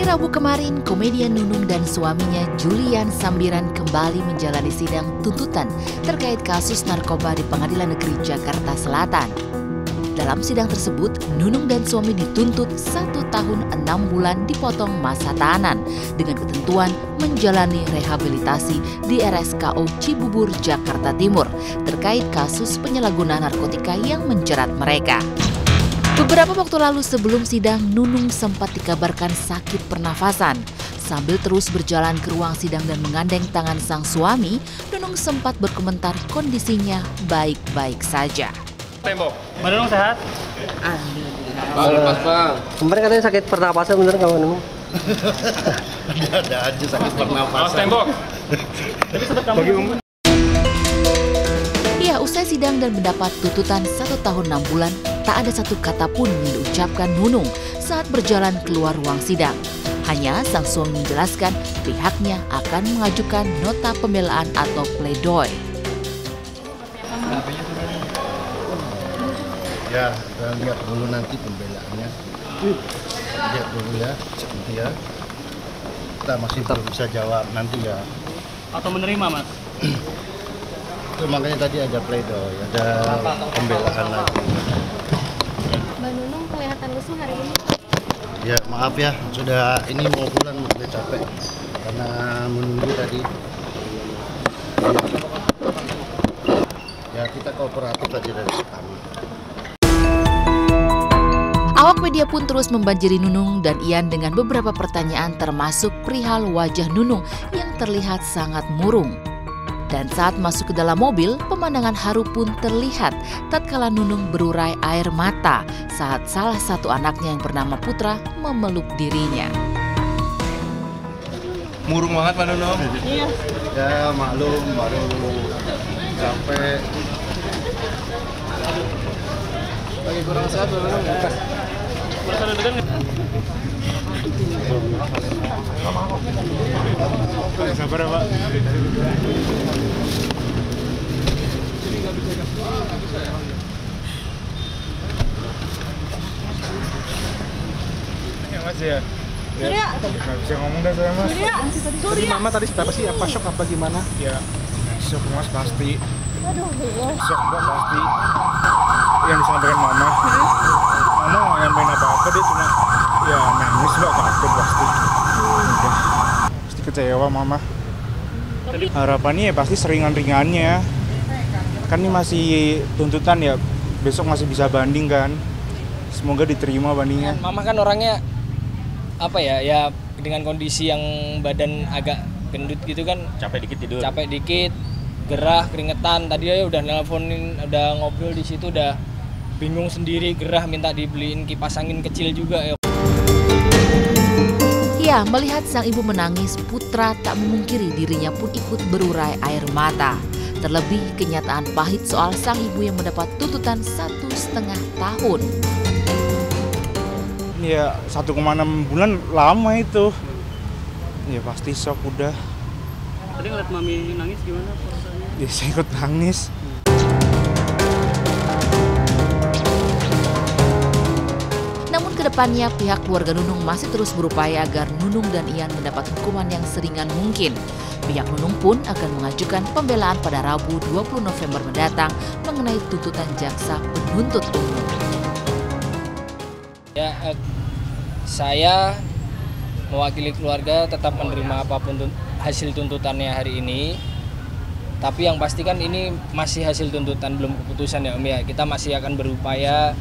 Hari Rabu kemarin, komedian Nunung dan suaminya Julian Sambiran kembali menjalani sidang tuntutan terkait kasus narkoba di Pengadilan Negeri Jakarta Selatan. Dalam sidang tersebut, Nunung dan suami dituntut satu tahun enam bulan dipotong masa tahanan dengan ketentuan menjalani rehabilitasi di RSKO Cibubur, Jakarta Timur terkait kasus penyalahgunaan narkotika yang menjerat mereka. Beberapa waktu lalu sebelum sidang, Nunung sempat dikabarkan sakit pernafasan. Sambil terus berjalan ke ruang sidang dan menggandeng tangan sang suami, Nunung sempat berkomentar kondisinya baik-baik saja. Tembok. Mbak Nunung sehat? Bang, bang. Kemarin katanya sakit pernapasan bener nggak Manu? Ada ada aja sakit Awas pernapasan. tembok. Tapi sempat kamu Ya, usai sidang dan mendapat tuntutan satu tahun enam bulan, tak ada satu kata pun yang diucapkan Nunung saat berjalan keluar ruang sidang. Hanya sang suami menjelaskan pihaknya akan mengajukan nota pembelaan atau pledoi. Ya, kita lihat dulu nanti pembelaannya. Lihat dulu ya, nanti ya. Kita masih belum bisa jawab nanti ya. atau menerima mas? Itu makanya tadi ada pledoi, ada pembelaan lagi. Mbak Nunung kelihatan lesu hari ini. Ya maaf ya, sudah ini mau pulang udah capek karena menunggu tadi. Ya kita kooperatif aja dari kami. Awak media pun terus membanjiri Nunung dan Ian dengan beberapa pertanyaan termasuk perihal wajah Nunung yang terlihat sangat murung. Dan saat masuk ke dalam mobil, pemandangan haru pun terlihat tatkala Nunung berurai air mata saat salah satu anaknya yang bernama Putra memeluk dirinya. Murung banget Pak Nunung. Iya. Ya maklum baru capek. Lagi kurang sehat Pak Nunung. Merasa deg-degan nggak? Sabar pak. Ya mas ya. Surya, Nggak bisa ngomong dah saya mas. Surya, Tadi mama tadi apa sih? Apa shock apa gimana? Ya, shock mas pasti. Aduh, ya. Shock mbak pasti. Yang disampaikan mama. Mama nggak nyampein apa-apa dia cuma ya nangis mbak takut pasti. Udah. Pasti kecewa mama. Harapannya ya pasti seringan-ringannya. Kan ini masih tuntutan ya. Besok masih bisa banding kan. Semoga diterima bandingnya. Mama kan orangnya apa ya? Ya dengan kondisi yang badan agak gendut gitu kan Capek dikit tidur. capek dikit, gerah, keringetan. Tadi dia udah nelponin, udah ngobrol di situ udah bingung sendiri, gerah minta dibeliin kipas angin kecil juga ya. Ya, melihat sang ibu menangis, Putra tak memungkiri dirinya pun ikut berurai air mata. Terlebih kenyataan pahit soal sang ibu yang mendapat tuntutan satu setengah tahun. Ya 1,6 bulan lama itu. Ya pasti shock udah. Tadi ngeliat mami nangis gimana perasaannya? Ya saya ikut nangis. Ke depannya pihak keluarga Nunung masih terus berupaya agar Nunung dan Ian mendapat hukuman yang seringan mungkin. Pihak Nunung pun akan mengajukan pembelaan pada Rabu 20 November mendatang mengenai tuntutan jaksa penuntut umum. Ya eh, saya mewakili keluarga tetap menerima apa pun hasil tuntutannya hari ini. Tapi yang pasti kan ini masih hasil tuntutan belum keputusan ya Om ya. Kita masih akan berupaya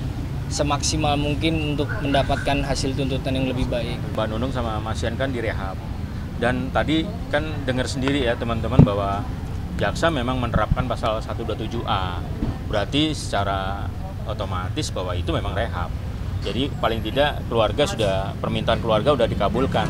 semaksimal mungkin untuk mendapatkan hasil tuntutan yang lebih baik. Mbak Nunung sama Mas Yan kan direhab. Dan tadi kan dengar sendiri ya teman-teman bahwa jaksa memang menerapkan pasal 127A. Berarti secara otomatis bahwa itu memang rehab. Jadi paling tidak keluarga sudah permintaan keluarga sudah dikabulkan.